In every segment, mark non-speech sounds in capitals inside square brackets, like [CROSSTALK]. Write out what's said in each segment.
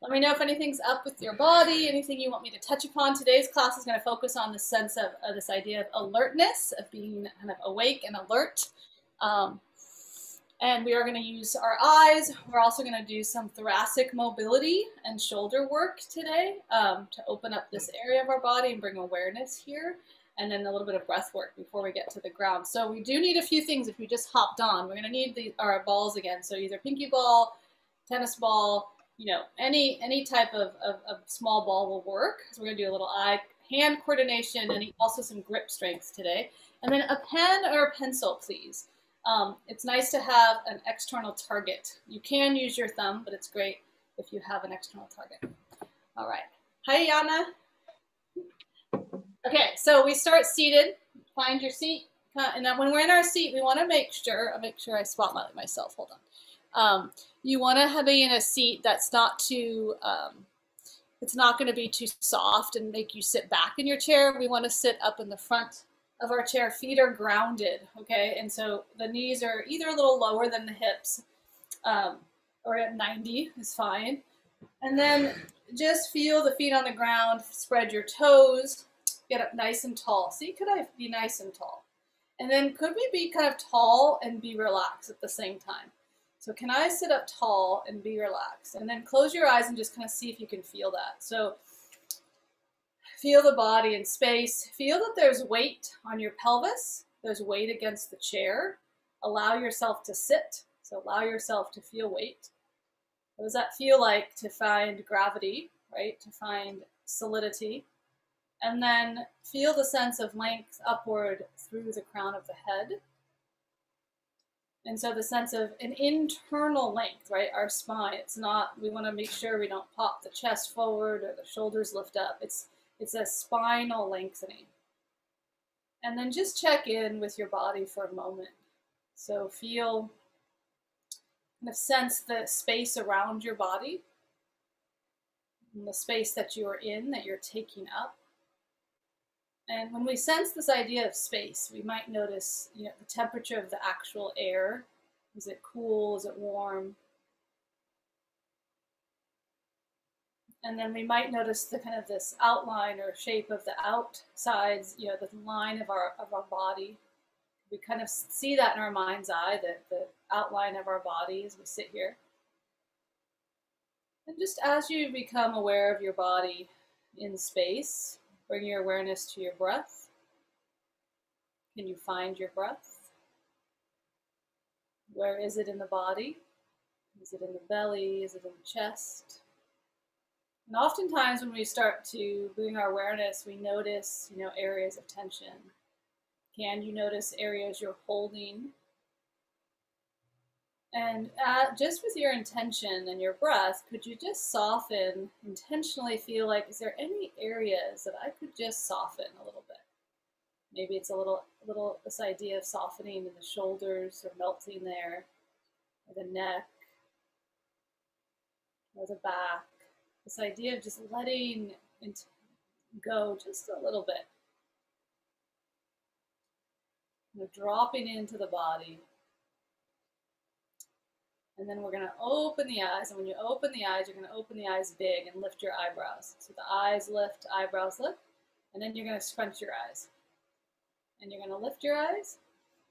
Let me know if anything's up with your body, anything you want me to touch upon. Today's class is going to focus on the sense of uh, this idea of alertness, of being kind of awake and alert. Um, and we are going to use our eyes. We're also going to do some thoracic mobility and shoulder work today um, to open up this area of our body and bring awareness here. And then a little bit of breath work before we get to the ground. So we do need a few things if we just hopped on. We're going to need the, our balls again. So either pinky ball, tennis ball, you know, any any type of, of, of small ball will work. So we're gonna do a little eye hand coordination and also some grip strength today. And then a pen or a pencil, please. Um, it's nice to have an external target. You can use your thumb, but it's great if you have an external target. All right. Hi, Yana. Okay, so we start seated. Find your seat. And then when we're in our seat, we want to make sure, I'll make sure I spotlight myself. Hold on. Um, you want to be in a seat that's not too, um, it's not going to be too soft and make you sit back in your chair. We want to sit up in the front of our chair. Feet are grounded, okay? And so the knees are either a little lower than the hips um, or at 90 is fine. And then just feel the feet on the ground, spread your toes, get up nice and tall. See, could I be nice and tall? And then could we be kind of tall and be relaxed at the same time? So can I sit up tall and be relaxed? And then close your eyes and just kind of see if you can feel that. So feel the body in space. Feel that there's weight on your pelvis. There's weight against the chair. Allow yourself to sit. So allow yourself to feel weight. What does that feel like to find gravity, right? To find solidity. And then feel the sense of length upward through the crown of the head. And so the sense of an internal length, right? Our spine. It's not, we want to make sure we don't pop the chest forward or the shoulders lift up. It's, it's a spinal lengthening. And then just check in with your body for a moment. So feel, kind of sense the space around your body, and the space that you are in, that you're taking up. And when we sense this idea of space, we might notice you know, the temperature of the actual air. Is it cool? Is it warm? And then we might notice the kind of this outline or shape of the outsides, you know, the line of our of our body. We kind of see that in our mind's eye, the, the outline of our body as we sit here. And just as you become aware of your body in space, Bring your awareness to your breath. Can you find your breath? Where is it in the body? Is it in the belly? Is it in the chest? And oftentimes when we start to bring our awareness, we notice, you know, areas of tension. Can you notice areas you're holding and uh, just with your intention and your breath, could you just soften, intentionally feel like, is there any areas that I could just soften a little bit? Maybe it's a little, little this idea of softening in the shoulders or melting there, or the neck, or the back. This idea of just letting go just a little bit. You know, dropping into the body and then we're going to open the eyes. And when you open the eyes, you're going to open the eyes big and lift your eyebrows. So the eyes lift, eyebrows lift. And then you're going to scrunch your eyes. And you're going to lift your eyes,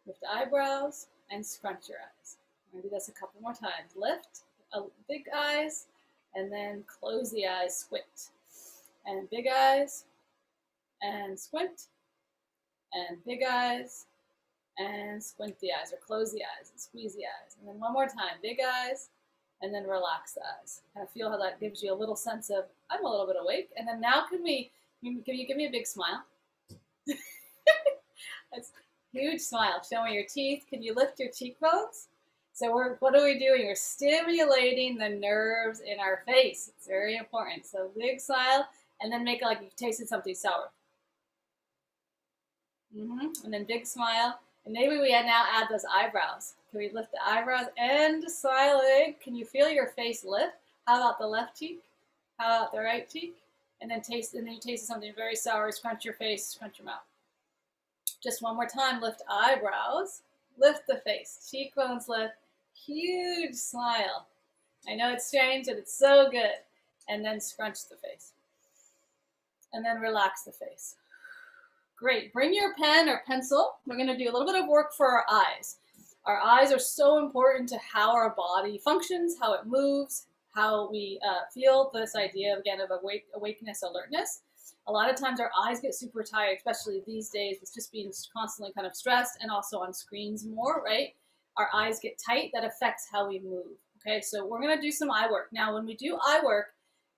lift eyebrows, and scrunch your eyes. I'm going to do this a couple more times. Lift, uh, big eyes, and then close the eyes, squint. And big eyes, and squint, and big eyes, and squint the eyes or close the eyes and squeeze the eyes. And then one more time, big eyes and then relax the eyes. Kind of feel how that gives you a little sense of, I'm a little bit awake. And then now can we, can you give me a big smile? [LAUGHS] That's huge smile. Show me your teeth. Can you lift your cheekbones? So we're, what are we doing? We're stimulating the nerves in our face. It's very important. So big smile and then make it like you tasted something sour. Mm-hmm. And then big smile and maybe we now add those eyebrows. Can we lift the eyebrows and smiling? Can you feel your face lift? How about the left cheek? How about the right cheek? And then taste, and then you taste something very sour. Scrunch your face, scrunch your mouth. Just one more time. Lift eyebrows, lift the face, cheekbones lift, huge smile, I know it's strange, but it's so good. And then scrunch the face. And then relax the face. Great. Bring your pen or pencil. We're going to do a little bit of work for our eyes. Our eyes are so important to how our body functions, how it moves, how we uh, feel. This idea, again, of awake, awakeness, alertness. A lot of times our eyes get super tired, especially these days with just being constantly kind of stressed and also on screens more, right? Our eyes get tight. That affects how we move. Okay, so we're going to do some eye work. Now, when we do eye work,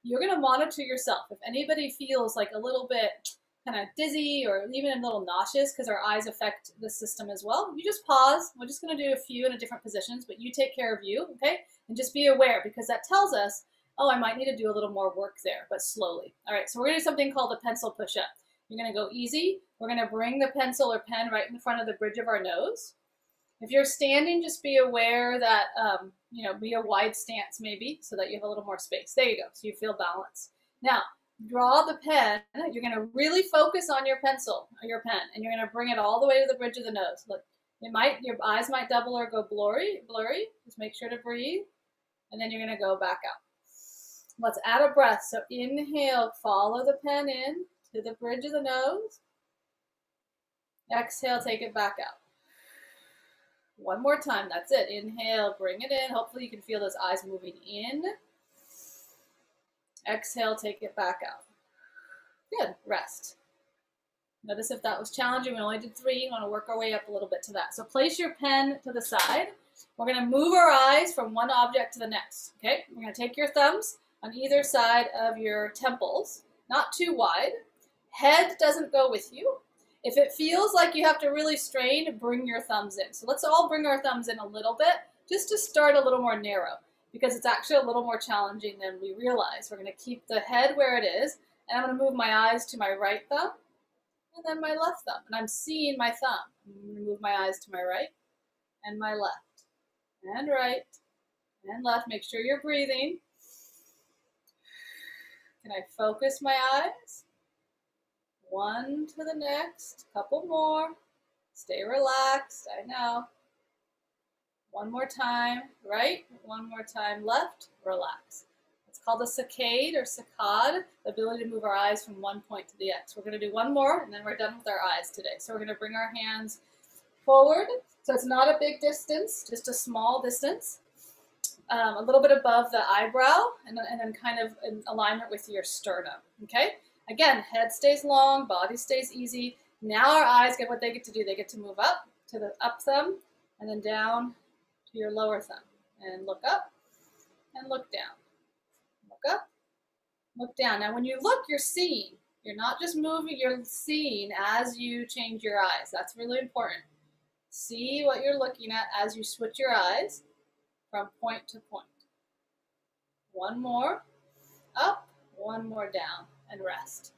you're going to monitor yourself. If anybody feels like a little bit kind of dizzy or even a little nauseous because our eyes affect the system as well, you just pause. We're just going to do a few in a different positions, but you take care of you, okay? And just be aware because that tells us, oh, I might need to do a little more work there, but slowly. All right, so we're going to do something called a pencil push-up. You're going to go easy. We're going to bring the pencil or pen right in front of the bridge of our nose. If you're standing, just be aware that, um, you know, be a wide stance maybe so that you have a little more space. There you go, so you feel balanced. Now, draw the pen. You're going to really focus on your pencil, or your pen, and you're going to bring it all the way to the bridge of the nose. Look, it might, your eyes might double or go blurry, blurry. Just make sure to breathe, and then you're going to go back out. Let's add a breath. So inhale, follow the pen in to the bridge of the nose. Exhale, take it back out. One more time. That's it. Inhale, bring it in. Hopefully you can feel those eyes moving in. Exhale, take it back out. Good. Rest. Notice if that was challenging. We only did three. We want to work our way up a little bit to that. So place your pen to the side. We're going to move our eyes from one object to the next. Okay? We're going to take your thumbs on either side of your temples, not too wide. Head doesn't go with you. If it feels like you have to really strain, bring your thumbs in. So let's all bring our thumbs in a little bit just to start a little more narrow because it's actually a little more challenging than we realize. We're going to keep the head where it is and I'm going to move my eyes to my right thumb and then my left thumb. And I'm seeing my thumb. I'm going to move my eyes to my right and my left and right and left. Make sure you're breathing. Can I focus my eyes? One to the next, couple more. Stay relaxed, I know. One more time, right? One more time, left, relax. It's called a saccade or saccade, the ability to move our eyes from one point to the next. We're going to do one more, and then we're done with our eyes today. So we're going to bring our hands forward. So it's not a big distance, just a small distance. Um, a little bit above the eyebrow, and, and then kind of in alignment with your sternum, okay? Again, head stays long, body stays easy. Now our eyes get what they get to do. They get to move up to the up thumb and then down to your lower thumb. And look up and look down. Look up, look down. Now when you look, you're seeing. You're not just moving, you're seeing as you change your eyes. That's really important. See what you're looking at as you switch your eyes from point to point. One more up, one more down and rest.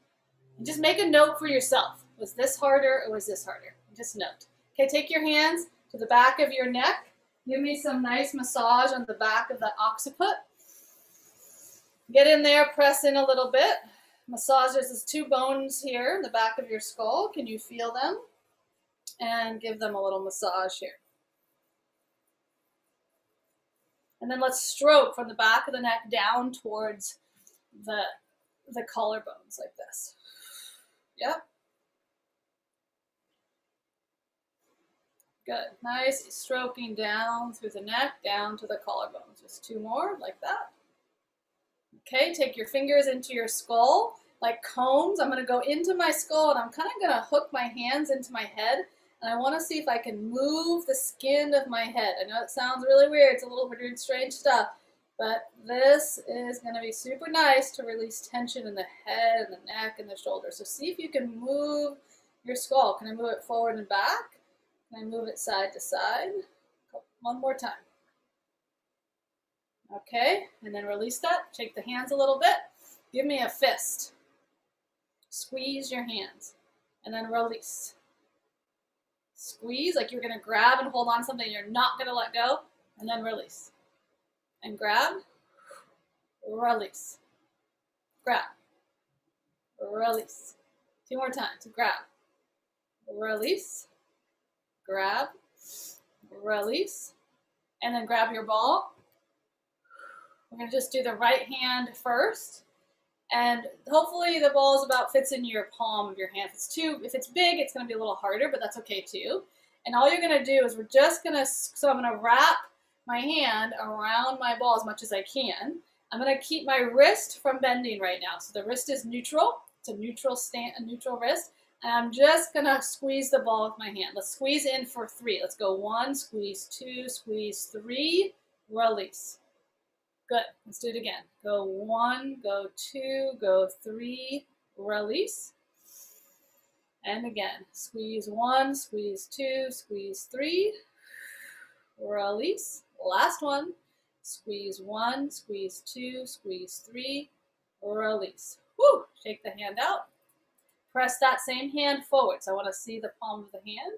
And just make a note for yourself. Was this harder or was this harder? Just note. Okay, take your hands to the back of your neck. Give me some nice massage on the back of that occiput. Get in there, press in a little bit. Massage, there's two bones here in the back of your skull. Can you feel them? And give them a little massage here. And then let's stroke from the back of the neck down towards the the collarbones like this. Yep. Good. Nice stroking down through the neck, down to the collarbones. Just two more, like that. Okay, take your fingers into your skull like combs. I'm going to go into my skull and I'm kind of going to hook my hands into my head. And I want to see if I can move the skin of my head. I know it sounds really weird. It's a little, doing strange stuff. But this is going to be super nice to release tension in the head and the neck and the shoulders. So see if you can move your skull. Can I move it forward and back? Can I move it side to side? One more time. Okay, and then release that. Shake the hands a little bit. Give me a fist. Squeeze your hands. And then release. Squeeze like you're going to grab and hold on something you're not going to let go. And then release and grab, release, grab, release. Two more times. Grab, release, grab, release, and then grab your ball, We're to just do the right hand first. And hopefully the ball is about fits in your palm of your hand. If it's too, if it's big, it's to be a little harder, but that's okay too. And all you're to do is we're just to, so I'm to wrap my hand around my ball as much as I can. I'm to keep my wrist from bending right now. So the wrist is neutral. It's a neutral stand, a neutral wrist. And I'm just going to squeeze the ball with my hand. Let's squeeze in for three. Let's go one, squeeze two, squeeze three, release. Good. Let's do it again. Go one, go two, go three, release. And again, squeeze one, squeeze two, squeeze three, release. Last one, squeeze one, squeeze two, squeeze three, release. Woo! Shake the hand out. Press that same hand forward. So I want to see the palm of the hand.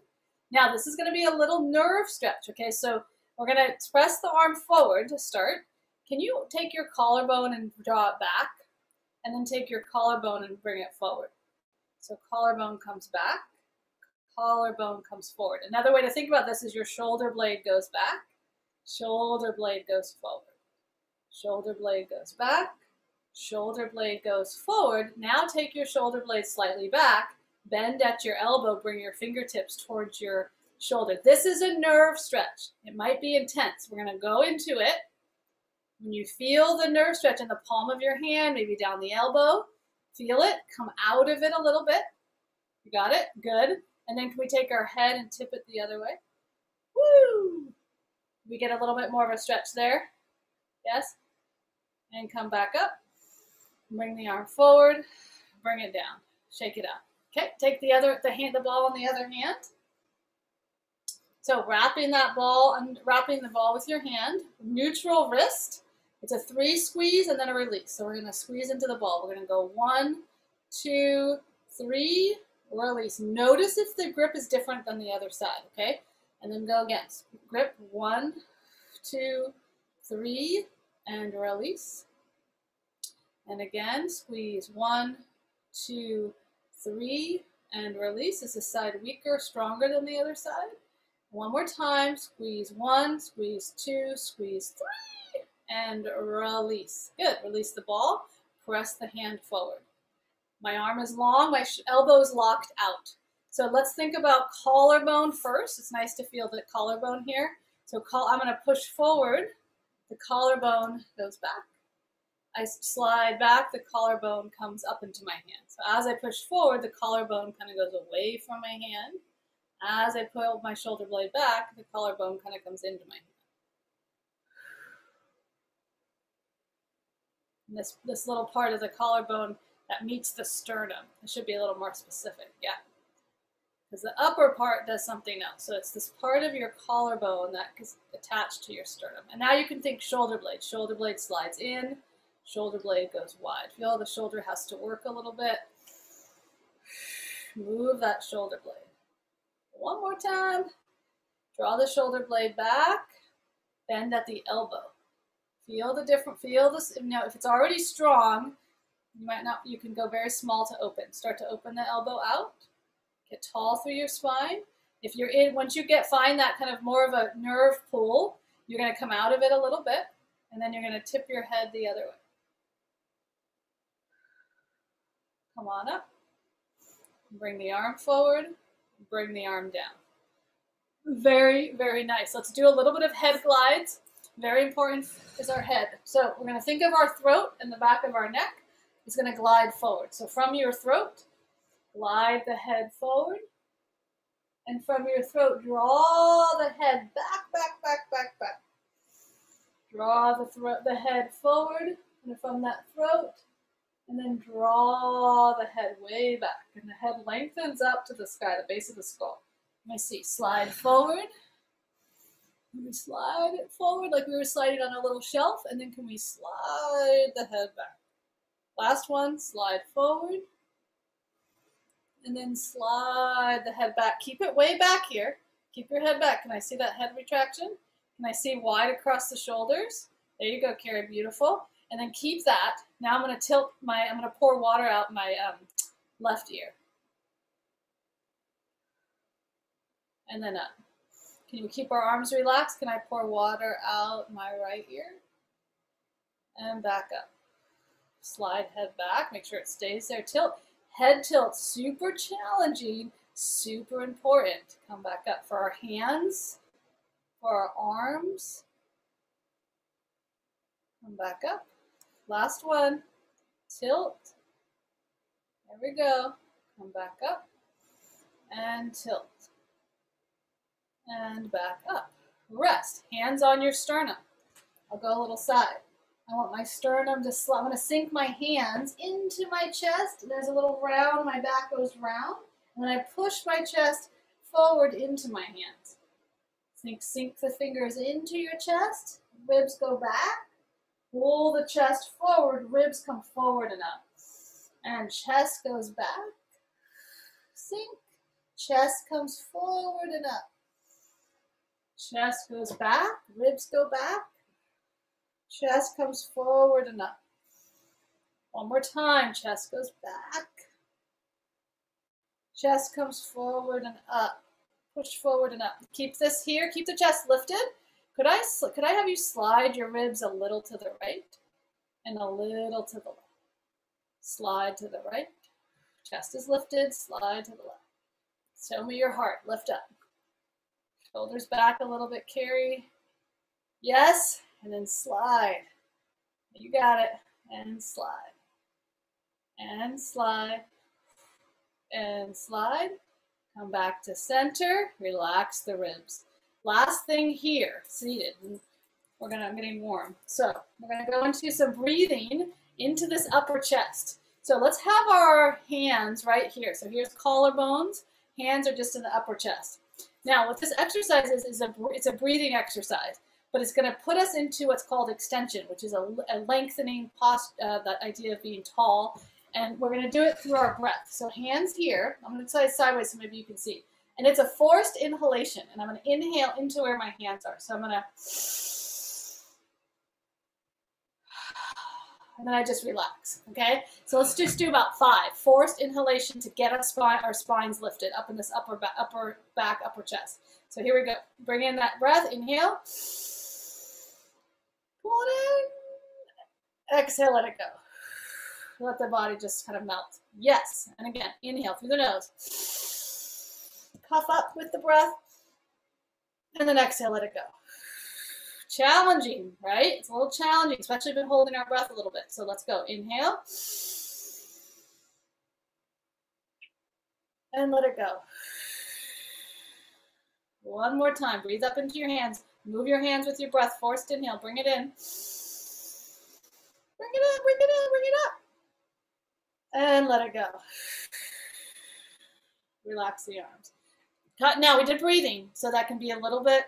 Now this is going to be a little nerve stretch, okay? So we're going to press the arm forward to start. Can you take your collarbone and draw it back? And then take your collarbone and bring it forward. So collarbone comes back, collarbone comes forward. Another way to think about this is your shoulder blade goes back, shoulder blade goes forward. Shoulder blade goes back, shoulder blade goes forward. Now take your shoulder blade slightly back, bend at your elbow, bring your fingertips towards your shoulder. This is a nerve stretch. It might be intense. We're going to go into it. When you feel the nerve stretch in the palm of your hand, maybe down the elbow, feel it, come out of it a little bit. You got it? Good. And then can we take our head and tip it the other way? Woo! We get a little bit more of a stretch there. Yes? And come back up. Bring the arm forward. Bring it down. Shake it up. Okay, take the other the hand the ball on the other hand. So wrapping that ball, and wrapping the ball with your hand, neutral wrist, it's a three squeeze and then a release. So we're going to squeeze into the ball. We're going to go one, two, three, release. Notice if the grip is different than the other side, okay? And then go again. Grip, one, two, three, and release. And again, squeeze one, two, three, and release. Is this side weaker, stronger than the other side? One more time, squeeze one, squeeze two, squeeze three, and release. Good. Release the ball. Press the hand forward. My arm is long. My elbow is locked out. So let's think about collarbone first. It's nice to feel the collarbone here. So call, I'm going to push forward. The collarbone goes back. I slide back. The collarbone comes up into my hand. So as I push forward, the collarbone kind of goes away from my hand. As I pull my shoulder blade back, the collarbone kind of comes into my hand. this, this little part of the collarbone that meets the sternum. It should be a little more specific, yeah. Because the upper part does something else. So it's this part of your collarbone that is attached to your sternum. And now you can think shoulder blade. Shoulder blade slides in, shoulder blade goes wide. Feel the shoulder has to work a little bit. Move that shoulder blade. One more time. Draw the shoulder blade back. Bend at the elbow. Feel the different, feel this, know, if it's already strong, you might not, you can go very small to open. Start to open the elbow out. Get tall through your spine. If you're in, once you get, find that kind of more of a nerve pull, you're going to come out of it a little bit, and then you're going to tip your head the other way. Come on up. Bring the arm forward. Bring the arm down. Very, very nice. Let's do a little bit of head glides. Very important is our head. So we're going to think of our throat and the back of our neck is going to glide forward. So from your throat, glide the head forward. And from your throat, draw the head back, back, back, back, back. Draw the throat, the head forward, and from that throat, and then draw the head way back. And the head lengthens up to the sky, the base of the skull. Me see. Slide forward. Can we slide it forward like we were sliding on a little shelf? And then can we slide the head back? Last one, slide forward. And then slide the head back. Keep it way back here. Keep your head back. Can I see that head retraction? Can I see wide across the shoulders? There you go, Carrie. Beautiful. And then keep that. Now I'm going to tilt my, I'm going to pour water out my um, left ear. And then up. Can we keep our arms relaxed? Can I pour water out my right ear? and back up. Slide head back, make sure it stays there. Tilt, head tilt, super challenging, super important. Come back up for our hands, for our arms. Come back up. Last one. Tilt. There we go. Come back up and tilt. And back up. Rest. Hands on your sternum. I'll go a little side. I want my sternum to slide. I'm going to sink my hands into my chest. There's a little round. My back goes round. And then I push my chest forward into my hands. Sink, sink the fingers into your chest. Ribs go back. Pull the chest forward. Ribs come forward and up. And chest goes back. Sink. Chest comes forward and up. Chest goes back. Ribs go back. Chest comes forward and up. One more time. Chest goes back. Chest comes forward and up. Push forward and up. Keep this here. Keep the chest lifted. Could I could I have you slide your ribs a little to the right and a little to the left? Slide to the right. Chest is lifted. Slide to the left. Show me your heart. Lift up. Shoulders back a little bit. Carrie. Yes. And then slide. You got it. And slide. And slide. And slide. Come back to center. Relax the ribs. Last thing here, seated. We're gonna, I'm getting warm. So we're gonna go into some breathing into this upper chest. So let's have our hands right here. So here's collarbones. Hands are just in the upper chest. Now, what this exercise is, is a, it's a breathing exercise, but it's to put us into what's called extension, which is a, a lengthening, post, uh, that idea of being tall. And we're to do it through our breath. So hands here. I'm to slide sideways so maybe you can see. And it's a forced inhalation. And I'm going to inhale into where my hands are. So I'm going to and then I just relax, okay? So let's just do about five. Forced inhalation to get our, spine, our spines lifted up in this upper, back, upper back, upper chest. So here we go. Bring in that breath, inhale. Pull it in. Exhale, let it go. Let the body just kind of melt. Yes, and again, inhale through the nose. Puff up with the breath. And then exhale, let it go challenging, right? It's a little challenging, especially if we've been holding our breath a little bit. So let's go. Inhale. And let it go. One more time. Breathe up into your hands. Move your hands with your breath. Forced inhale. Bring it in. Bring it up, bring it up, bring it up. And let it go. Relax the arms. Now we did breathing, so that can be a little bit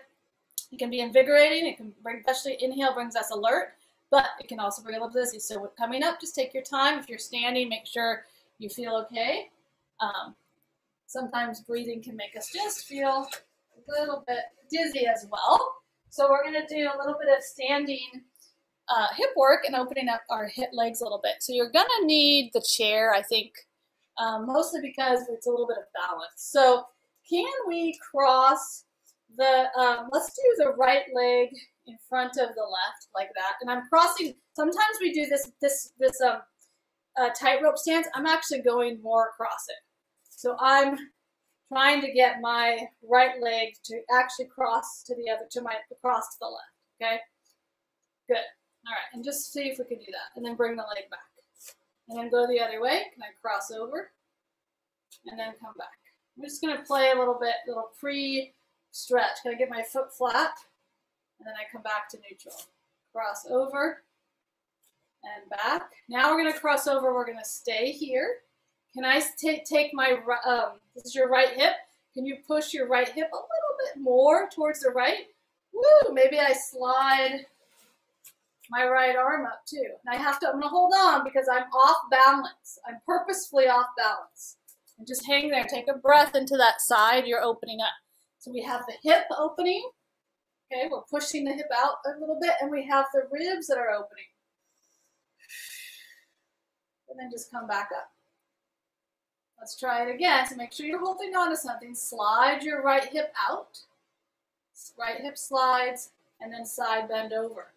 it can be invigorating. It can bring, especially inhale brings us alert, but it can also bring a little dizzy. So coming up, just take your time. If you're standing, make sure you feel okay. Um, sometimes breathing can make us just feel a little bit dizzy as well. So we're going to do a little bit of standing uh, hip work and opening up our hip legs a little bit. So you're going to need the chair, I think, um, mostly because it's a little bit of balance. So can we cross the um, let's do the right leg in front of the left like that. And I'm crossing. Sometimes we do this this this um uh, tightrope stance. I'm actually going more across it. So I'm trying to get my right leg to actually cross to the other to my across to the left. Okay, good. All right, and just see if we can do that, and then bring the leg back, and then go the other way. Can I cross over, and then come back? I'm just gonna play a little bit, little pre stretch. Can I get my foot flat? And then I come back to neutral. Cross over and back. Now we're going to cross over. We're going to stay here. Can I take my, um, this is your right hip. Can you push your right hip a little bit more towards the right? Woo, maybe I slide my right arm up too. And I have to, I'm gonna hold on because I'm off balance. I'm purposefully off balance. And just hang there, take a breath into that side you're opening up. So we have the hip opening. Okay, we're pushing the hip out a little bit, and we have the ribs that are opening. And then just come back up. Let's try it again. So make sure you're holding on to something. Slide your right hip out. Right hip slides, and then side bend over.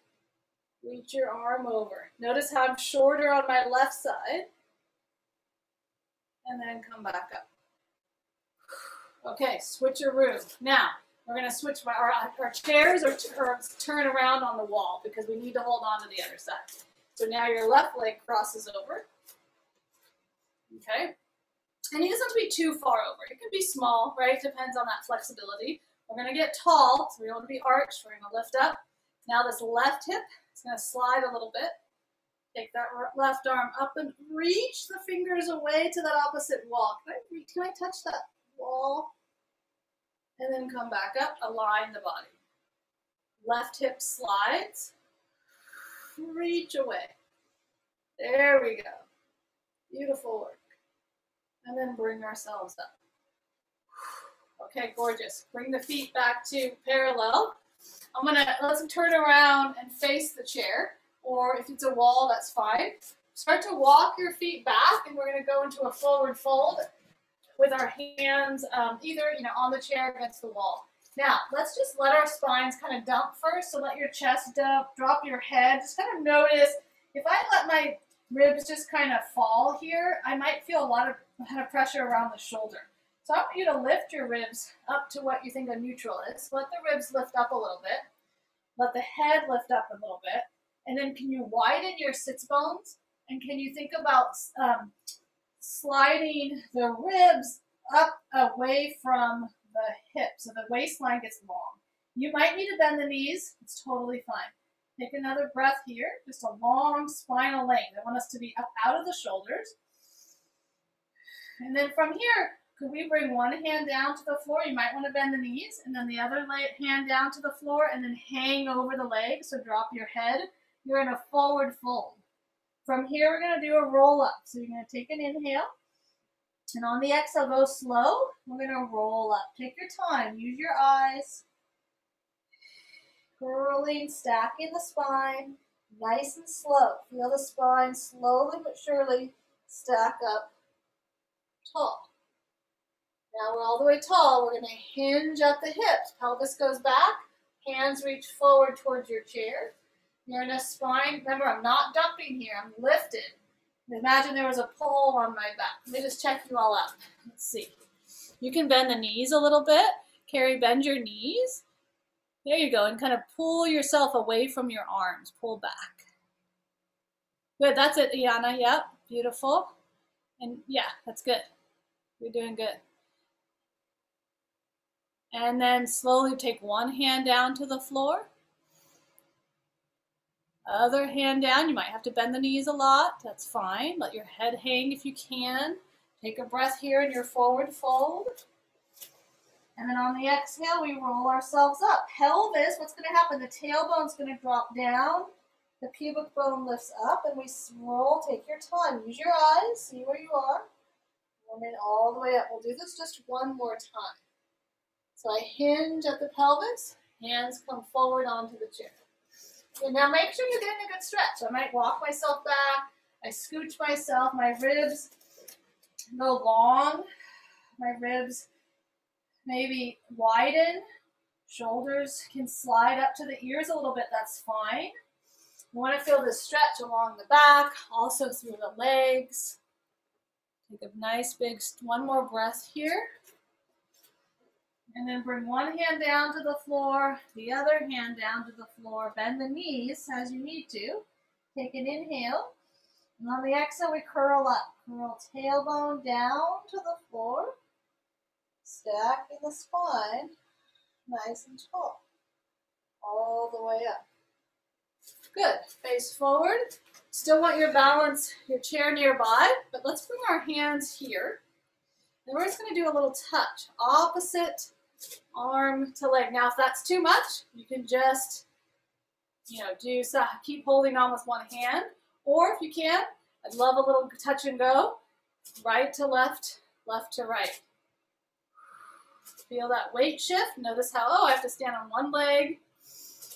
Reach your arm over. Notice how I'm shorter on my left side. And then come back up. Okay, switch your room. Now, we're going to switch our, our chairs or, or turn around on the wall because we need to hold on to the other side. So now your left leg crosses over. Okay. And it doesn't have to be too far over. It can be small, right? It Depends on that flexibility. We're going to get tall, so we don't want to be arched. We're going to lift up. Now this left hip is going to slide a little bit. Take that left arm up and reach the fingers away to that opposite wall. Can I, can I touch that wall? And then come back up, align the body. Left hip slides. Reach away. There we go. Beautiful work. And then bring ourselves up. Okay, gorgeous. Bring the feet back to parallel. I'm gonna, let's turn around and face the chair, or if it's a wall, that's fine. Start to walk your feet back, and we're gonna go into a forward fold with our hands um, either, you know, on the chair against the wall. Now, let's just let our spines kind of dump first. So let your chest dump, drop your head. Just kind of notice, if I let my ribs just kind of fall here, I might feel a lot of kind of pressure around the shoulder. So I want you to lift your ribs up to what you think a neutral is. Let the ribs lift up a little bit. Let the head lift up a little bit. And then can you widen your sits bones? And can you think about um, sliding the ribs up away from the hip so the waistline gets long? You might need to bend the knees. It's totally fine. Take another breath here. Just a long spinal length. I want us to be up out of the shoulders. And then from here, could we bring one hand down to the floor? You might want to bend the knees, and then the other hand down to the floor, and then hang over the leg. So drop your head. You're in a forward fold. From here, we're going to do a roll up. So you're going to take an inhale. And on the exhale, go slow. We're going to roll up. Take your time. Use your eyes. Curling, stacking the spine. Nice and slow. Feel the spine slowly but surely stack up tall. Now we're all the way tall. We're going to hinge at the hips. Pelvis goes back. Hands reach forward towards your chair. You're in a spine. Remember, I'm not dumping here. I'm lifted. Imagine there was a pole on my back. Let me just check you all out. Let's see. You can bend the knees a little bit. Carrie, bend your knees. There you go. And kind of pull yourself away from your arms. Pull back. Good. That's it, Iana. Yep. Beautiful. And yeah, that's good. You're doing good. And then slowly take one hand down to the floor. Other hand down. You might have to bend the knees a lot. That's fine. Let your head hang if you can. Take a breath here in your forward fold. And then on the exhale, we roll ourselves up. Pelvis, what's going to happen? The tailbone's going to drop down. The pubic bone lifts up, and we roll. Take your time. Use your eyes. See where you are. And then all the way up. We'll do this just one more time. So I hinge at the pelvis, hands come forward onto the chair. And now make sure you're getting a good stretch. I might walk myself back, I scooch myself, my ribs go long, my ribs maybe widen, shoulders can slide up to the ears a little bit, that's fine. You want to feel this stretch along the back, also through the legs. Take a nice big, one more breath here. And then bring one hand down to the floor, the other hand down to the floor. Bend the knees as you need to. Take an inhale. And on the exhale, we curl up. Curl tailbone down to the floor. Stack in the spine, nice and tall. All the way up. Good. Face forward. Still want your balance, your chair nearby, but let's bring our hands here. And we're just going to do a little touch. Opposite arm to leg. Now, if that's too much, you can just, you know, do so, keep holding on with one hand. Or if you can, I'd love a little touch and go. Right to left, left to right. Feel that weight shift. Notice how, oh, I have to stand on one leg.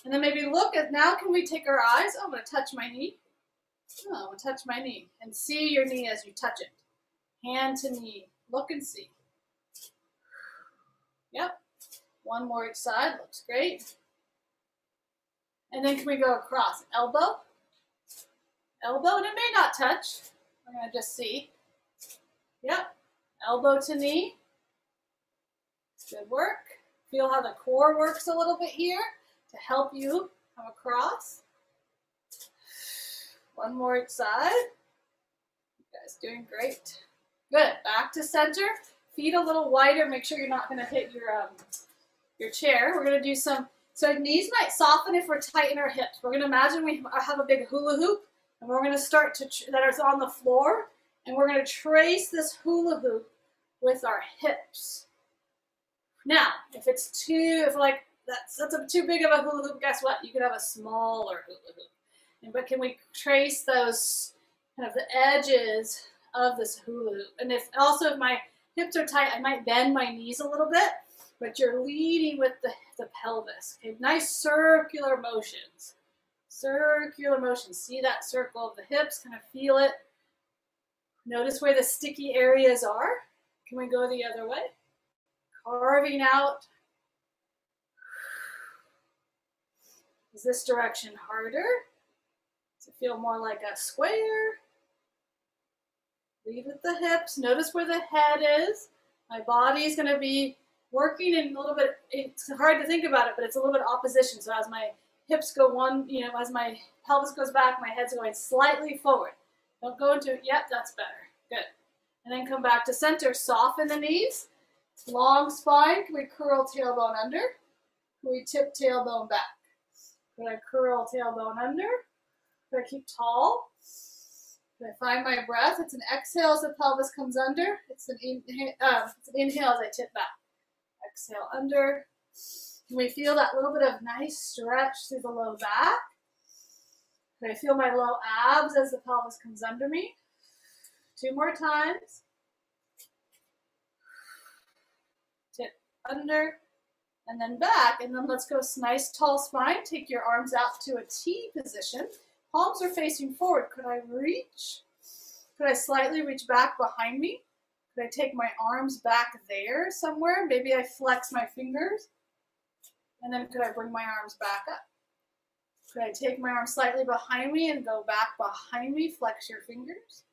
And then maybe look at, now can we take our eyes? Oh, I'm going to touch my knee. Oh, I'm going to touch my knee. And see your knee as you touch it. Hand to knee. Look and see. Yep. One more each side. Looks great. And then can we go across? Elbow, elbow, and it may not touch. We're going to just see. Yep, elbow to knee. Good work. Feel how the core works a little bit here to help you come across. One more each side. You guys doing great. Good. Back to center. Feet a little wider. Make sure you're not going to hit your um, your chair. We're going to do some. So knees might soften if we're tight in our hips. We're going to imagine we have a big hula hoop, and we're going to start to that is on the floor, and we're going to trace this hula hoop with our hips. Now, if it's too, if like that's that's a, too big of a hula hoop, guess what? You could have a smaller hula hoop. And, but can we trace those kind of the edges of this hula hoop? And if also if my hips are tight, I might bend my knees a little bit, but you're leading with the, the pelvis. Okay, nice circular motions. Circular motions. See that circle of the hips, kind of feel it. Notice where the sticky areas are. Can we go the other way? carving out. Is this direction harder? Does it feel more like a square? Lead with the hips. Notice where the head is. My body is going to be working in a little bit, it's hard to think about it, but it's a little bit opposition. So as my hips go one, you know, as my pelvis goes back, my head's going slightly forward. Don't go into, yep, that's better. Good. And then come back to center. Soften the knees. Long spine, can we curl tailbone under? Can we tip tailbone back? Can I curl tailbone under? Can I keep tall? I find my breath? It's an exhale as the pelvis comes under. It's an, uh, it's an inhale as I tip back. Exhale under. Can we feel that little bit of nice stretch through the low back? Can I feel my low abs as the pelvis comes under me? Two more times. Tip under, and then back. And then let's go nice tall spine. Take your arms out to a T position. Palms are facing forward. Could I reach? Could I slightly reach back behind me? Could I take my arms back there somewhere? Maybe I flex my fingers. And then could I bring my arms back up? Could I take my arms slightly behind me and go back behind me? Flex your fingers.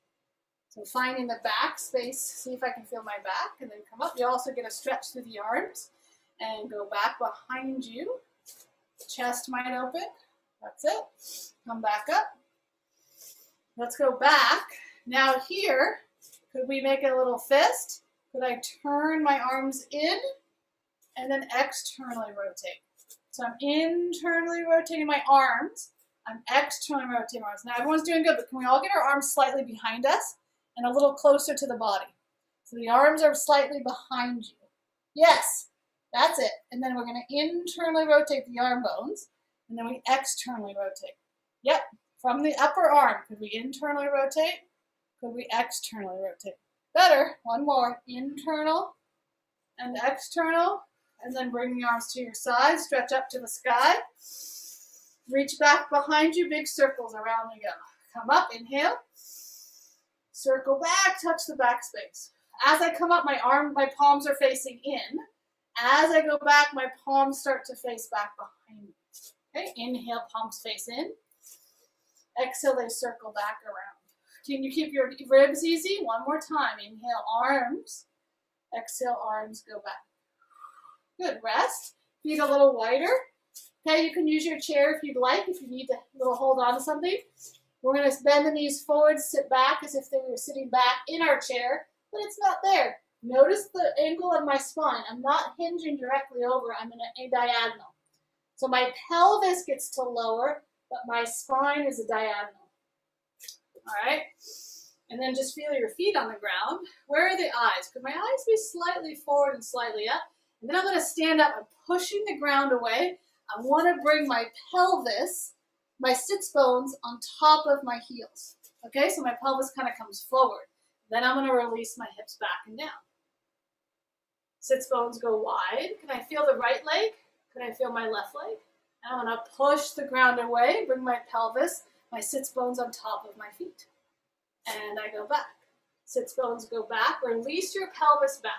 So finding the back space, see if I can feel my back, and then come up. You also get a stretch through the arms and go back behind you. Chest might open. That's it. Come back up. Let's go back. Now here, could we make a little fist? Could I turn my arms in and then externally rotate? So I'm internally rotating my arms. I'm externally rotating my arms. Now everyone's doing good, but can we all get our arms slightly behind us? and a little closer to the body. So the arms are slightly behind you. Yes, that's it. And then we're going to internally rotate the arm bones, and then we externally rotate. Yep, from the upper arm. Could we internally rotate? Could we externally rotate? Better. One more. Internal and external. And then bring the arms to your side. Stretch up to the sky. Reach back behind you. Big circles around we go. Come up. Inhale circle back, touch the back space. As I come up, my arm, my palms are facing in. As I go back, my palms start to face back behind me. Okay, inhale, palms face in. Exhale, they circle back around. Can you keep your ribs easy? One more time. Inhale, arms. Exhale, arms go back. Good, rest. Feet a little wider. Okay, you can use your chair if you'd like, if you need to little hold on to something. We're going to bend the knees forward, sit back as if they were sitting back in our chair, but it's not there. Notice the angle of my spine. I'm not hinging directly over. I'm in a, a diagonal. So my pelvis gets to lower, but my spine is a diagonal. All right? And then just feel your feet on the ground. Where are the eyes? Could my eyes be slightly forward and slightly up? And then I'm going to stand up. I'm pushing the ground away. I want to bring my pelvis my sits bones on top of my heels. Okay, so my pelvis kind of comes forward. Then I'm going to release my hips back and down. Sits bones go wide. Can I feel the right leg? Can I feel my left leg? And I'm to push the ground away, bring my pelvis, my sits bones on top of my feet. And I go back. Sits bones go back. Release your pelvis back.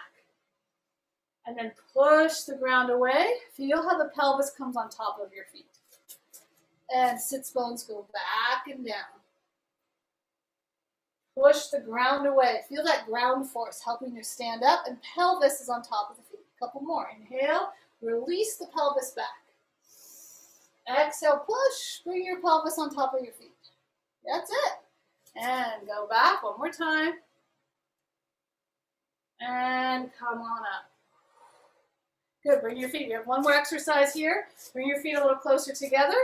And then push the ground away. Feel how the pelvis comes on top of your feet. And sits bones go back and down. Push the ground away. Feel that ground force helping you stand up, and pelvis is on top of the feet. A couple more. Inhale, release the pelvis back. Exhale, push, bring your pelvis on top of your feet. That's it. And go back one more time. And come on up. Good, bring your feet. We have one more exercise here. Bring your feet a little closer together.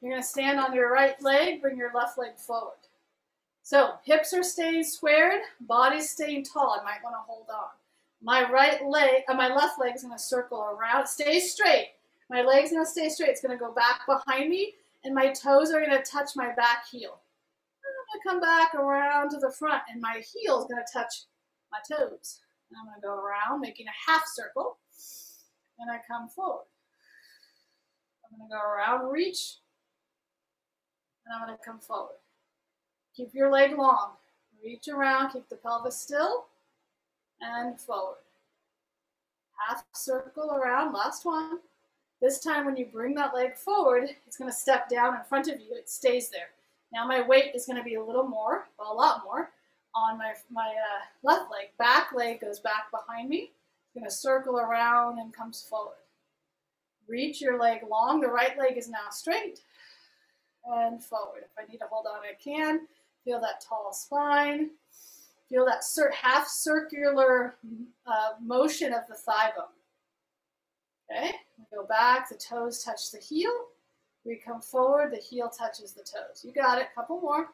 You're gonna stand on your right leg, bring your left leg forward. So hips are staying squared, body's staying tall. I might wanna hold on. My right leg, uh, my left leg is gonna circle around, stay straight. My leg's gonna stay straight. It's gonna go back behind me, and my toes are gonna touch my back heel. I'm gonna come back around to the front, and my heel is gonna touch my toes. And I'm gonna go around, making a half circle, and I come forward. I'm gonna go around, reach, and I'm gonna come forward. Keep your leg long. Reach around, keep the pelvis still, and forward. Half circle around, last one. This time when you bring that leg forward, it's going to step down in front of you. It stays there. Now my weight is going to be a little more, well, a lot more, on my, my uh, left leg. Back leg goes back behind me. It's going to circle around and comes forward. Reach your leg long. The right leg is now straight and forward. If I need to hold on, I can. Feel that tall spine. Feel that half circular uh, motion of the thigh bone. Okay, we go back, the toes touch the heel. We come forward, the heel touches the toes. You got it, couple more.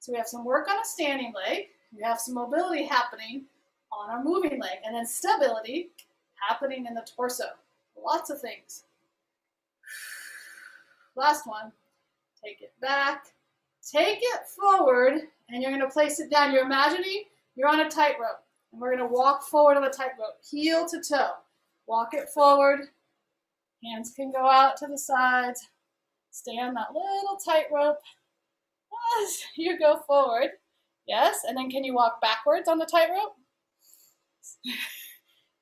So we have some work on a standing leg. We have some mobility happening on our moving leg, and then stability happening in the torso. Lots of things. Last one. Take it back. Take it forward, and you're going to place it down. You're imagining you're on a tightrope, and we're going to walk forward on the tightrope, heel to toe. Walk it forward, Hands can go out to the sides. Stay on that little tightrope as you go forward. Yes, and then can you walk backwards on the tightrope? [LAUGHS]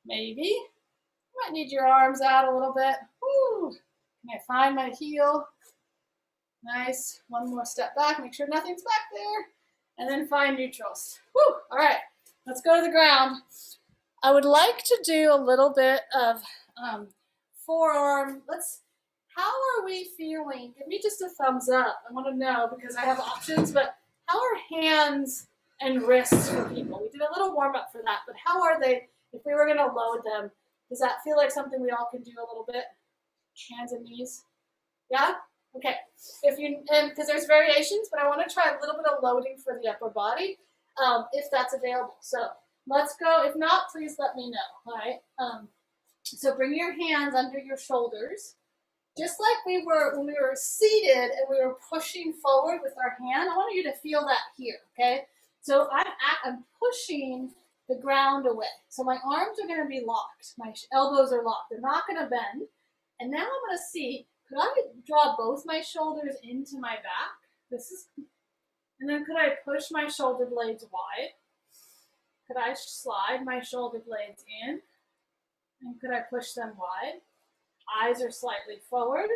Maybe. You might need your arms out a little bit. Can I find my heel? Nice. One more step back. Make sure nothing's back there. And then find neutrals. Woo. All right. Let's go to the ground. I would like to do a little bit of um, forearm. Let's, how are we feeling? Give me just a thumbs up. I want to know because I have options, but how are hands and wrists for people? We did a little warm up for that, but how are they if we were going to load them? Does that feel like something we all can do a little bit? Hands and knees? Yeah? Okay. If you, and because there's variations, but I want to try a little bit of loading for the upper body um, if that's available. So let's go. If not, please let me know. All right. Um, so bring your hands under your shoulders. Just like we were when we were seated and we were pushing forward with our hand, I want you to feel that here, okay? So I'm, at, I'm pushing the ground away. So my arms are going to be locked. My elbows are locked. They're not going to bend. And now I'm going to see, could I draw both my shoulders into my back? This is, and then could I push my shoulder blades wide? Could I slide my shoulder blades in? And could I push them wide? Eyes are slightly forward.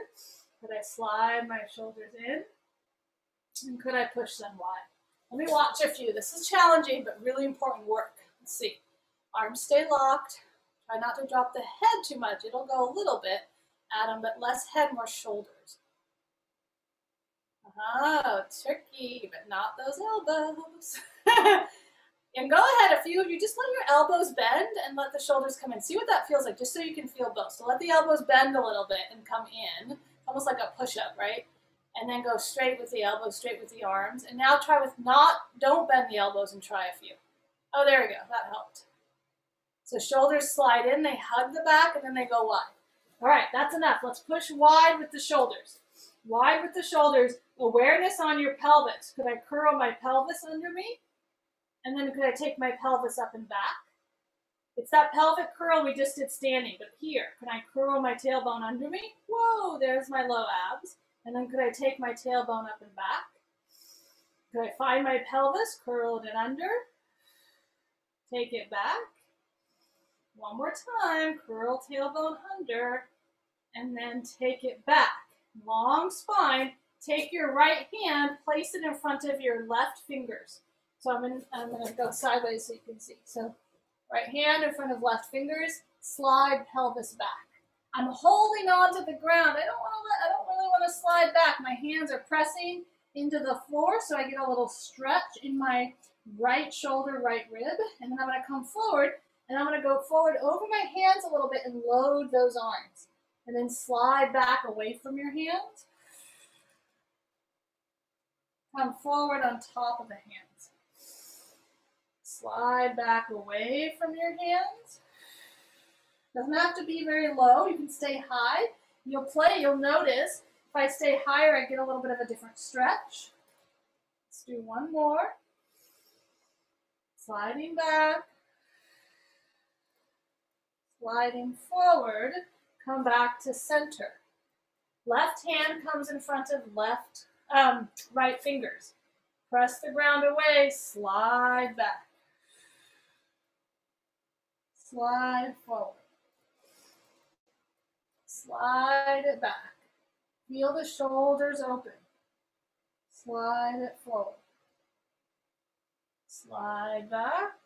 Could I slide my shoulders in? And could I push them wide? Let me watch a few. This is challenging, but really important work. Let's see. Arms stay locked. Try not to drop the head too much. It'll go a little bit them, but less head, more shoulders. Oh, tricky, but not those elbows. [LAUGHS] And go ahead, a few of you, just let your elbows bend and let the shoulders come in. See what that feels like, just so you can feel both. So let the elbows bend a little bit and come in, almost like a push-up, right? And then go straight with the elbows, straight with the arms. And now try with not, don't bend the elbows and try a few. Oh, there we go, that helped. So shoulders slide in, they hug the back, and then they go wide. All right, that's enough. Let's push wide with the shoulders. Wide with the shoulders. Awareness on your pelvis. Could I curl my pelvis under me? And then could I take my pelvis up and back? It's that pelvic curl we just did standing, but here, can I curl my tailbone under me? Whoa, there's my low abs. And then could I take my tailbone up and back? Could I find my pelvis, curl it under, take it back. One more time, curl tailbone under, and then take it back. Long spine, take your right hand, place it in front of your left fingers. So I'm, I'm to go sideways so you can see. So right hand in front of left fingers, slide pelvis back. I'm holding on to the ground. I don't want to let, I don't really want to slide back. My hands are pressing into the floor so I get a little stretch in my right shoulder, right rib. And then I'm to come forward and I'm going to go forward over my hands a little bit and load those arms. And then slide back away from your hands. Come forward on top of the hands. Slide back away from your hands. Doesn't have to be very low. You can stay high. You'll play, you'll notice if I stay higher, I get a little bit of a different stretch. Let's do one more. Sliding back. Sliding forward. Come back to center. Left hand comes in front of left, um, right fingers. Press the ground away, slide back. Slide forward. Slide it back. Feel the shoulders open. Slide it forward. Slide back.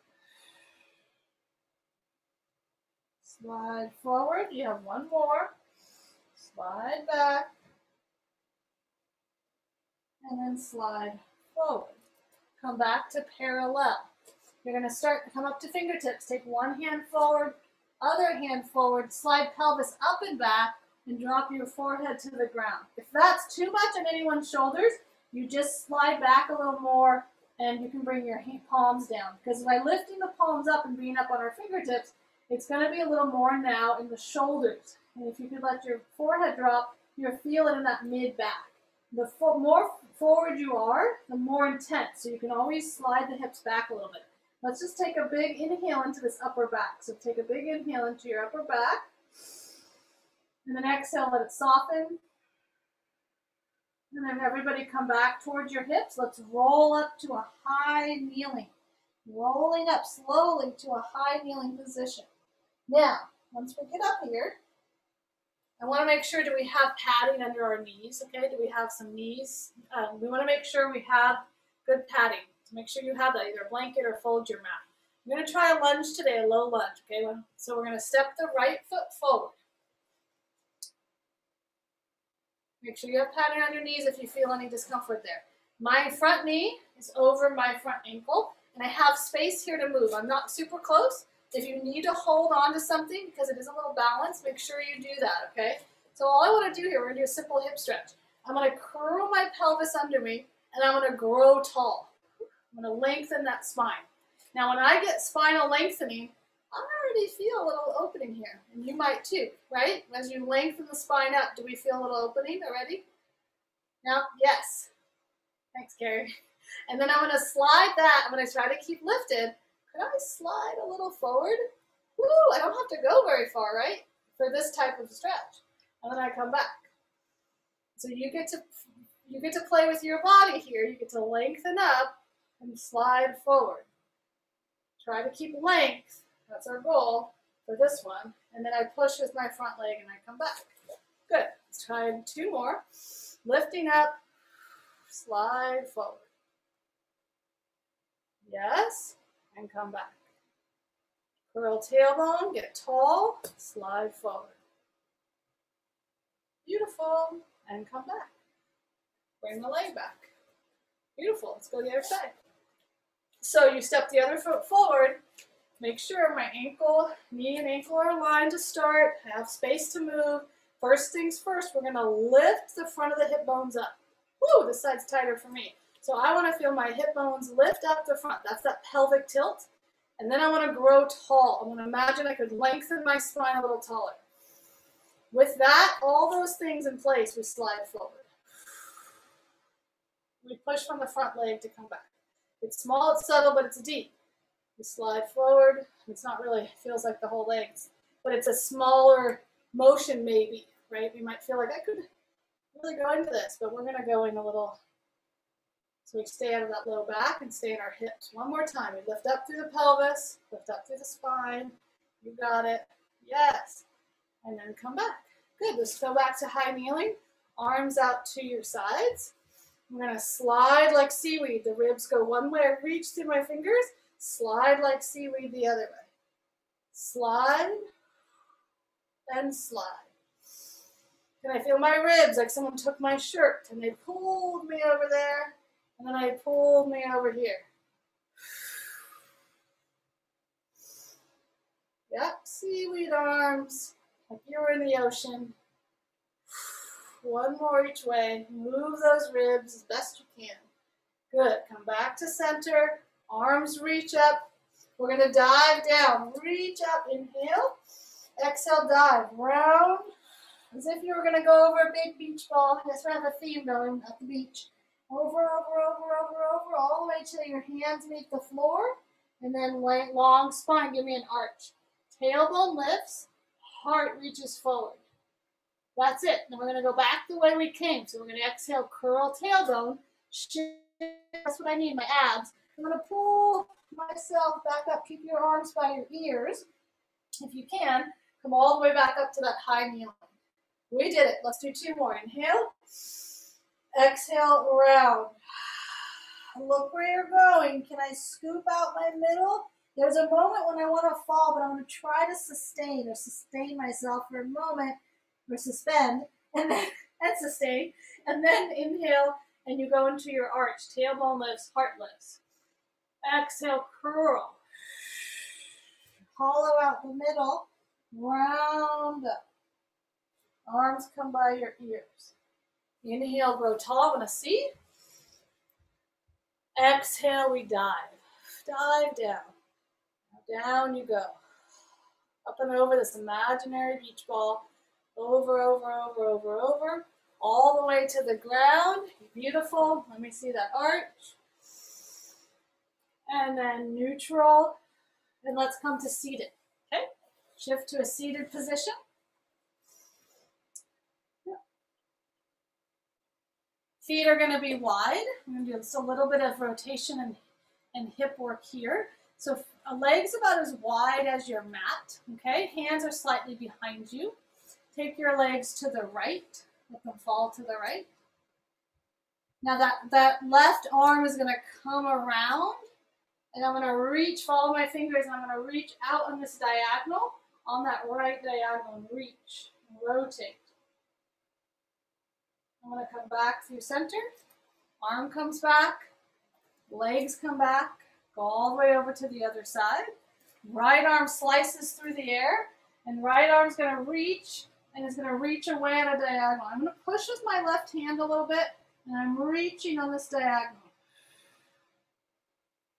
Slide forward. You have one more. Slide back. And then slide forward. Come back to parallel. You're going to start, come up to fingertips. Take one hand forward, other hand forward, slide pelvis up and back, and drop your forehead to the ground. If that's too much on anyone's shoulders, you just slide back a little more and you can bring your palms down. Because by lifting the palms up and being up on our fingertips, it's going to be a little more now in the shoulders. And if you could let your forehead drop, you'll feel it in that mid back. The more forward you are, the more intense. So you can always slide the hips back a little bit. Let's just take a big inhale into this upper back. So take a big inhale into your upper back. And then exhale, let it soften. And then everybody come back towards your hips. Let's roll up to a high kneeling. Rolling up slowly to a high kneeling position. Now, once we get up here, I want to make sure, do we have padding under our knees? Okay, do we have some knees? Um, we want to make sure we have good padding. So make sure you have that, either a blanket or fold your mat. I'm going to try a lunge today, a low lunge. Okay, so we're going to step the right foot forward. Make sure you have padding on your knees if you feel any discomfort there. My front knee is over my front ankle, and I have space here to move. I'm not super close. If you need to hold on to something because it is a little balanced, make sure you do that, okay? So all I want to do here, we're going to do a simple hip stretch. I'm going to curl my pelvis under me, and I'm going to grow tall. I'm going to lengthen that spine. Now, when I get spinal lengthening, I already feel a little opening here, and you might too, right? As you lengthen the spine up, do we feel a little opening already? Now, yes. Thanks, Carrie. And then I'm going to slide that. I'm to try to keep lifted. Could I slide a little forward? Woo, I don't have to go very far, right? For this type of stretch. And then I come back. So you get to you get to play with your body here. You get to lengthen up and slide forward. Try to keep length that's our goal for this one. And then I push with my front leg and I come back. Good. Let's try two more. Lifting up, slide forward. Yes, and come back. Curl tailbone, get tall, slide forward. Beautiful, and come back. Bring the leg back. Beautiful, let's go the other side. So you step the other foot forward, Make sure my ankle, knee and ankle are aligned to start. Have space to move. First things first, we're gonna lift the front of the hip bones up. Woo, this side's tighter for me. So I wanna feel my hip bones lift up the front. That's that pelvic tilt. And then I wanna grow tall. I wanna imagine I could lengthen my spine a little taller. With that, all those things in place, we slide forward. We push from the front leg to come back. It's small, it's subtle, but it's deep. We slide forward. It's not really, feels like the whole legs, but it's a smaller motion maybe, right? We might feel like I could really go into this, but we're gonna go in a little, so we stay out of that low back and stay in our hips. One more time, we lift up through the pelvis, lift up through the spine. You got it, yes. And then come back. Good, let's go back to high kneeling. Arms out to your sides. I'm going to slide like seaweed. The ribs go one way. I Reach through my fingers. Slide like seaweed the other way. Slide and slide. Can I feel my ribs like someone took my shirt and they pulled me over there and then I pulled me over here. Yep, seaweed arms, like you were in the ocean. One more each way. Move those ribs as best you can. Good. Come back to center. Arms reach up. We're going to dive down. Reach up. Inhale. Exhale, dive. Round. As if you were going to go over a big beach ball. Yes, we have a theme going at the beach. Over, over, over, over, over, all the way till your hands meet the floor. And then long spine. Give me an arch. Tailbone lifts. Heart reaches forward. That's it. Now we're going to go back the way we came. So we're going to exhale, curl tailbone. That's what I need, my abs. I'm going to pull myself back up. Keep your arms by your ears. If you can, come all the way back up to that high knee line. We did it. Let's do two more. Inhale. Exhale, round. Look where you're going. Can I scoop out my middle? There's a moment when I want to fall, but I'm going to try to sustain or sustain myself for a moment or suspend and then [LAUGHS] and sustain and then inhale and you go into your arch. Tailbone lifts, heart lifts. Exhale, curl. Hollow out the middle, round up. Arms come by your ears. Inhale, grow tall. To see. Exhale, we dive. Dive down. Down you go. Up and over this imaginary beach ball. Over, over, over, over, over. All the way to the ground. Beautiful. Let me see that arch. And then neutral. And let's come to seated. Okay? Shift to a seated position. Feet are going to be wide. I'm going to do just a little bit of rotation and, and hip work here. So leg's about as wide as your mat, okay? Hands are slightly behind you. Take your legs to the right. Let them fall to the right. Now that, that left arm is gonna come around and I'm gonna reach, follow my fingers, and I'm gonna reach out on this diagonal, on that right diagonal, reach, rotate. I'm gonna come back through center, arm comes back, legs come back, go all the way over to the other side. Right arm slices through the air, and right arm's gonna reach and it's going to reach away at a diagonal. I'm to push with my left hand a little bit, and I'm reaching on this diagonal.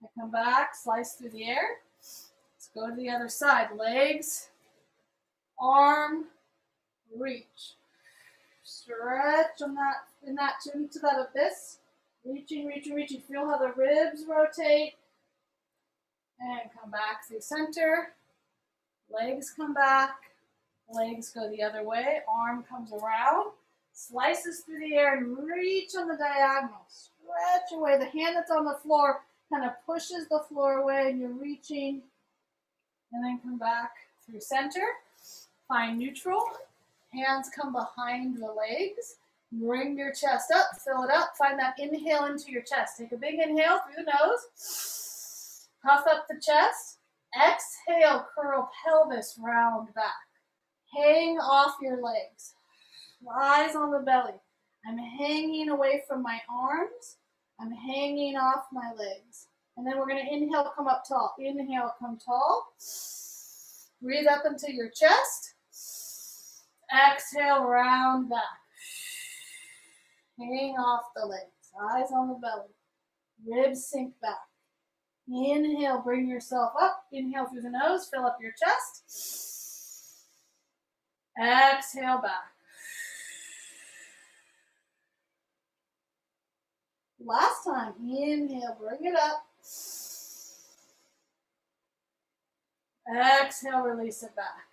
I come back, slice through the air. Let's go to the other side. Legs, arm, reach. Stretch on that, in that, into that abyss. Reaching, reaching, reaching. Feel how the ribs rotate. And come back through center. Legs come back Legs go the other way. Arm comes around, slices through the air, and reach on the diagonal. Stretch away. The hand that's on the floor kind of pushes the floor away, and you're reaching. And then come back through center. Find neutral. Hands come behind the legs. Bring your chest up, fill it up. Find that inhale into your chest. Take a big inhale through the nose. Puff up the chest. Exhale, curl pelvis round back. Hang off your legs. Eyes on the belly. I'm hanging away from my arms. I'm hanging off my legs. And then we're going to inhale, come up tall. Inhale, come tall. Breathe up into your chest. Exhale, round back. Hang off the legs. Eyes on the belly. Ribs sink back. Inhale, bring yourself up. Inhale through the nose, fill up your chest. Exhale back. Last time, inhale, bring it up. Exhale, release it back.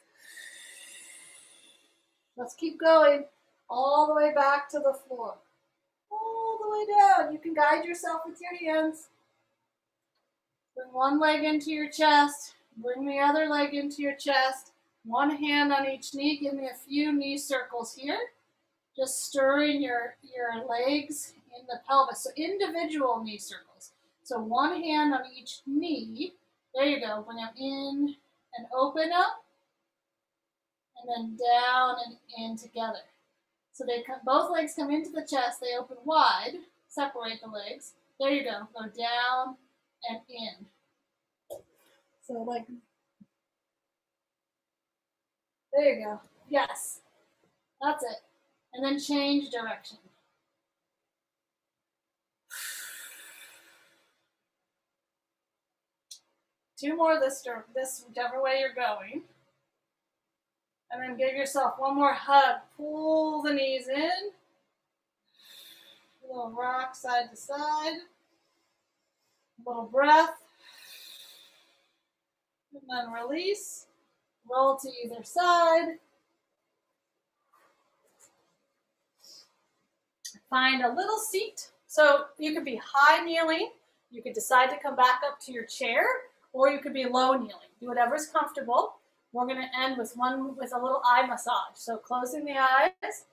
Let's keep going all the way back to the floor. All the way down. You can guide yourself with your hands. Bring one leg into your chest. Bring the other leg into your chest. One hand on each knee. Give me a few knee circles here. just stirring your, your legs in the pelvis. So individual knee circles. So one hand on each knee. There you go. Bring them in and open up. And then down and in together. So they come, both legs come into the chest. They open wide. Separate the legs. There you go. Go down and in. So like, there you go. Yes. That's it. And then change direction. [SIGHS] Two more this, this whichever way you're going. And then give yourself one more hug. Pull the knees in. A little rock side to side. A little breath. And then release. Roll to either side. Find a little seat. So you could be high kneeling. You could decide to come back up to your chair, or you could be low kneeling. Do whatever's comfortable. We're going to end with one with a little eye massage. So closing the eyes,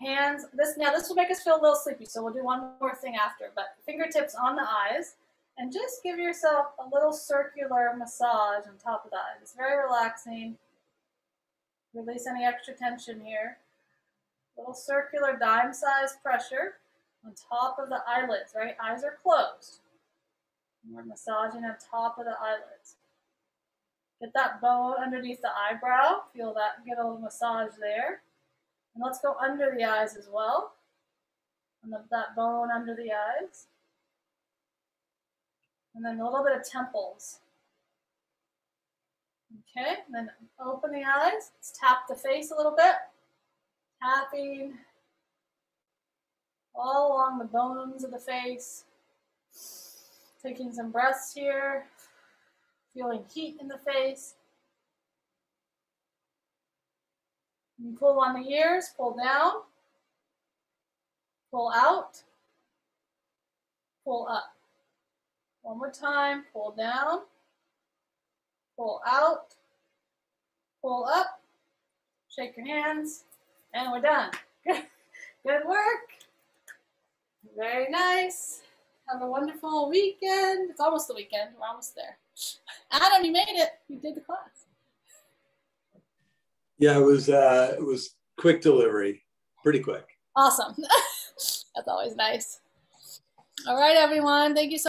hands. This now this will make us feel a little sleepy. So we'll do one more thing after. But fingertips on the eyes, and just give yourself a little circular massage on top of the eyes. It's very relaxing. Release any extra tension here. Little circular dime-sized pressure on top of the eyelids, right? Eyes are closed. we're massaging on top of the eyelids. Get that bone underneath the eyebrow. Feel that, get a little massage there. And let's go under the eyes as well. And that bone under the eyes. And then a little bit of temples. Okay, then open the eyes. Let's tap the face a little bit tapping all along the bones of the face. Taking some breaths here, feeling heat in the face. You pull on the ears, pull down, pull out, pull up. One more time, pull down, pull out, pull up, shake your hands, and we're done. [LAUGHS] Good work. Very nice. Have a wonderful weekend. It's almost the weekend. We're almost there. Adam, you made it. You did the class. Yeah, it was uh, it was quick delivery, pretty quick. Awesome. [LAUGHS] That's always nice. All right, everyone. Thank you so